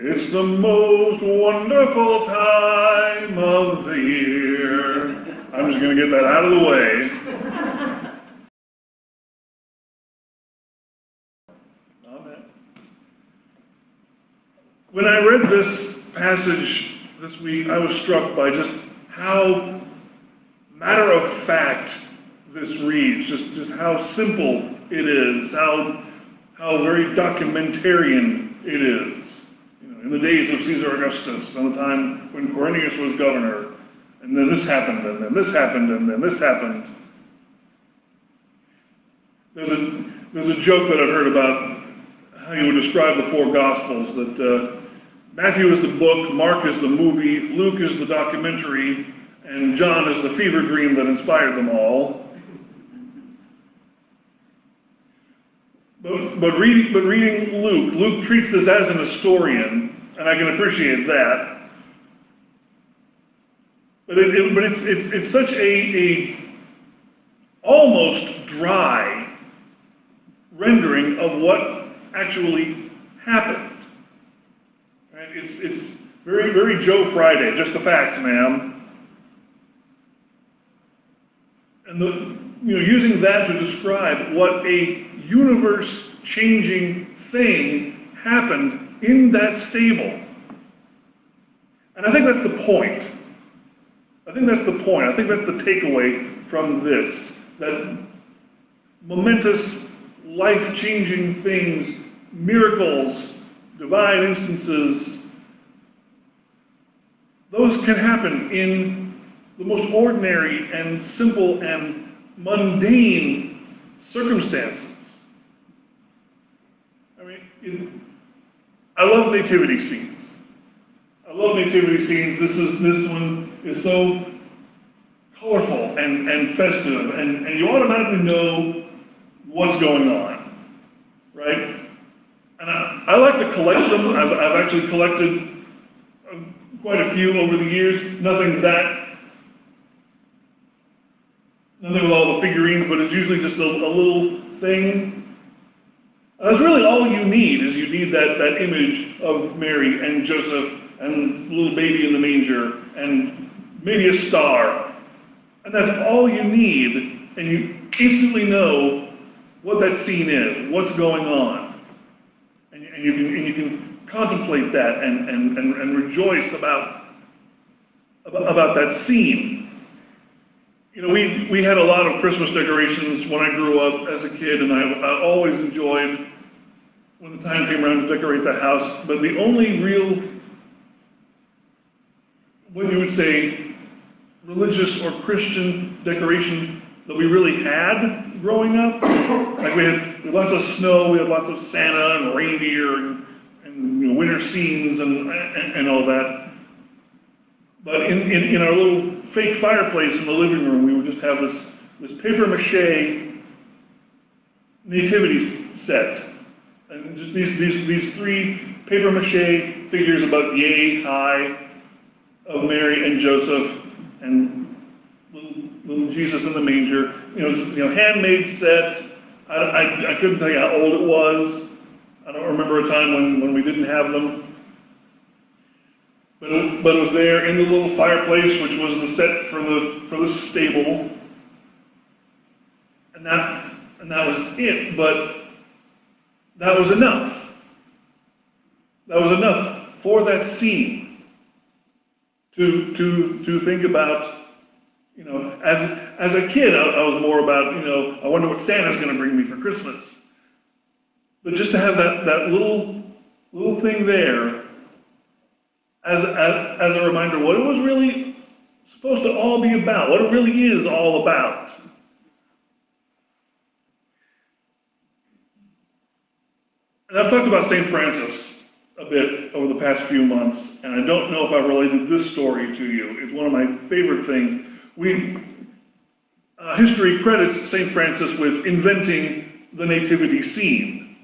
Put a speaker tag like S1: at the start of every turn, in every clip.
S1: It's the most wonderful time of the year. I'm just going to get that out of the way. Amen. When I read this passage this week, I was struck by just how matter of fact this reads, just, just how simple it is, how, how very documentarian it is. In the days of Caesar Augustus, on the time when Quirinius was governor, and then this happened, and then this happened, and then this happened. There's a, there's a joke that I've heard about how you would describe the four Gospels that uh, Matthew is the book, Mark is the movie, Luke is the documentary, and John is the fever dream that inspired them all. But, reading, but reading Luke, Luke treats this as an historian, and I can appreciate that. But, it, it, but it's, it's, it's such a, a almost dry rendering of what actually happened. Right? It's, it's very, very Joe Friday, just the facts, ma'am. And the, you know, using that to describe what a universe-changing thing happened in that stable. And I think that's the point. I think that's the point. I think that's the takeaway from this. That momentous, life-changing things, miracles, divine instances, those can happen in the most ordinary and simple and mundane circumstances. I mean, it, I love nativity scenes. I love nativity scenes. This is this one is so colorful and, and festive, and, and you automatically know what's going on, right? And I, I like to collect them. I've, I've actually collected uh, quite a few over the years. Nothing that nothing with all the figurines, but it's usually just a, a little thing. That's really all you need is you need that, that image of Mary and Joseph and little baby in the manger and maybe a star. And that's all you need, and you instantly know what that scene is, what's going on. And, and, you, can, and you can contemplate that and, and, and, and rejoice about, about, about that scene. You know, we, we had a lot of Christmas decorations when I grew up as a kid, and I, I always enjoyed when the time came around to decorate the house. But the only real, what you would say, religious or Christian decoration that we really had growing up, like we had, we had lots of snow, we had lots of Santa and reindeer and, and you know, winter scenes and, and, and all that. But in, in, in, our little fake fireplace in the living room, we would just have this, this paper mache nativity set. And just these, these, these three paper mache figures about yay high of Mary and Joseph and little, little Jesus in the manger. You know, you know handmade set. I, I, I couldn't tell you how old it was. I don't remember a time when, when we didn't have them. But it, but it was there in the little fireplace, which was the set for the for the stable, and that and that was it. But that was enough. That was enough for that scene to to to think about. You know, as as a kid, I, I was more about you know, I wonder what Santa's going to bring me for Christmas. But just to have that that little little thing there as, as, as a reminder what it was really supposed to all be about, what it really is all about. And I've talked about St. Francis a bit over the past few months, and I don't know if I've related this story to you. It's one of my favorite things. We, uh, history credits St. Francis with inventing the nativity scene.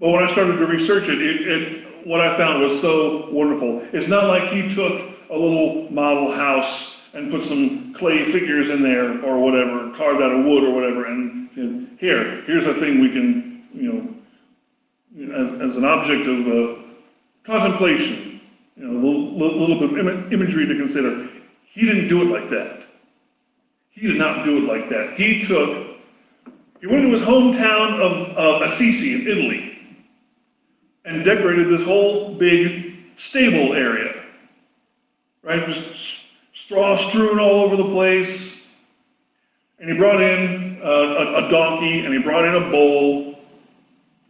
S1: But when I started to research it, it, it what I found was so wonderful. It's not like he took a little model house and put some clay figures in there or whatever, carved out of wood or whatever, and, and here, here's a thing we can, you know, as, as an object of uh, contemplation, you know, a little, little bit of ima- imagery to consider. He didn't do it like that. He did not do it like that. He took, he went to his hometown of, of Assisi in Italy and decorated this whole big stable area. Right? Just straw strewn all over the place. And he brought in uh, a, a donkey and he brought in a bowl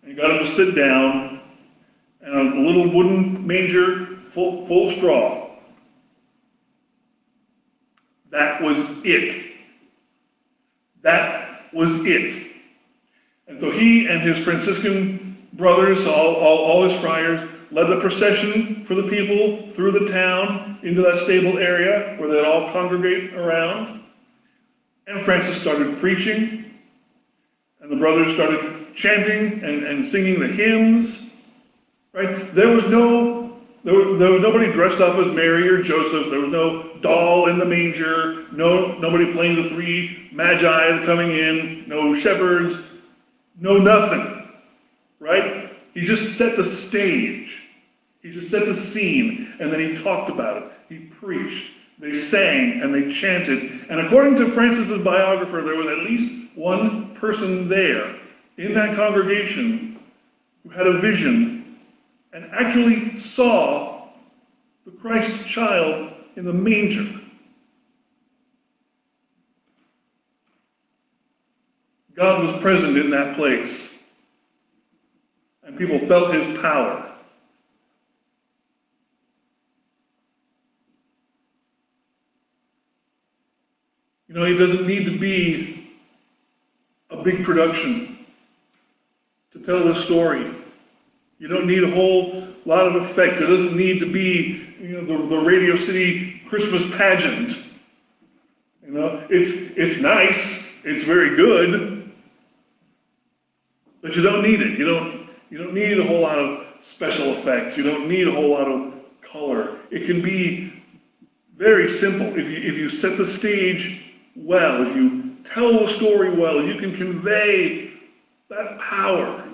S1: and he got him to sit down and a little wooden manger full, full of straw. That was it. That was it. And so he and his Franciscan brothers, all, all, all his friars, led the procession for the people through the town into that stable area where they'd all congregate around. And Francis started preaching, and the brothers started chanting and, and singing the hymns. Right? There was no there there was nobody dressed up as Mary or Joseph. There was no doll in the manger. No nobody playing the three magi coming in. No shepherds. No nothing. Right? He just set the stage. He just set the scene, and then he talked about it. He preached. They sang and they chanted. And according to Francis's biographer, there was at least one person there in that congregation who had a vision and actually saw the Christ child in the manger. God was present in that place, and people felt his power. You know, it doesn't need to be a big production to tell this story. You don't need a whole lot of effects. It doesn't need to be, you know, the, the Radio City Christmas pageant. You know, it's it's nice, it's very good, but you don't need it. You don't you don't need a whole lot of special effects. You don't need a whole lot of color. It can be very simple if you if you set the stage well, if you tell the story well, you can convey that power.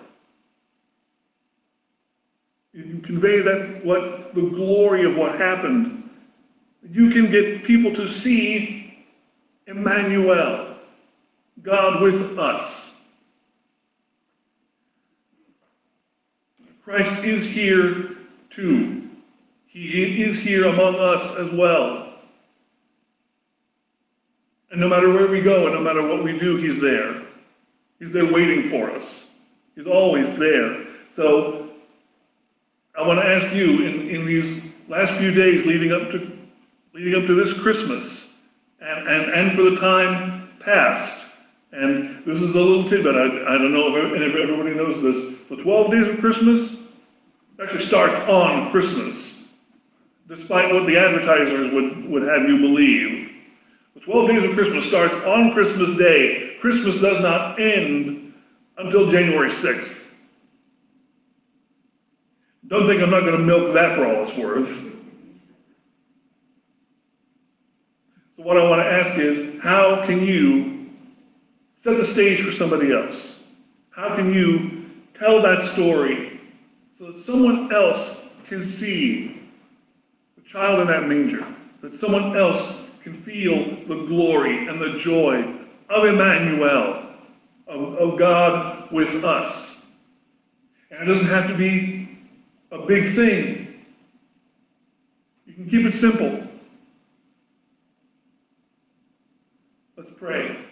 S1: You convey that what the glory of what happened. You can get people to see Emmanuel, God with us. Christ is here too. He is here among us as well. And no matter where we go and no matter what we do, He's there. He's there waiting for us. He's always there. So I want to ask you in, in these last few days leading up to leading up to this Christmas and, and, and for the time past, and this is a little tidbit, I, I don't know if everybody knows this, the 12 days of Christmas actually starts on Christmas, despite what the advertisers would, would have you believe. The 12 days of Christmas starts on Christmas Day. Christmas does not end until January 6th. Don't think I'm not going to milk that for all it's worth. So, what I want to ask is how can you set the stage for somebody else? How can you tell that story so that someone else can see the child in that manger, that someone else can feel the glory and the joy of Emmanuel, of, of God with us? And it doesn't have to be a big thing. You can keep it simple. Let's pray.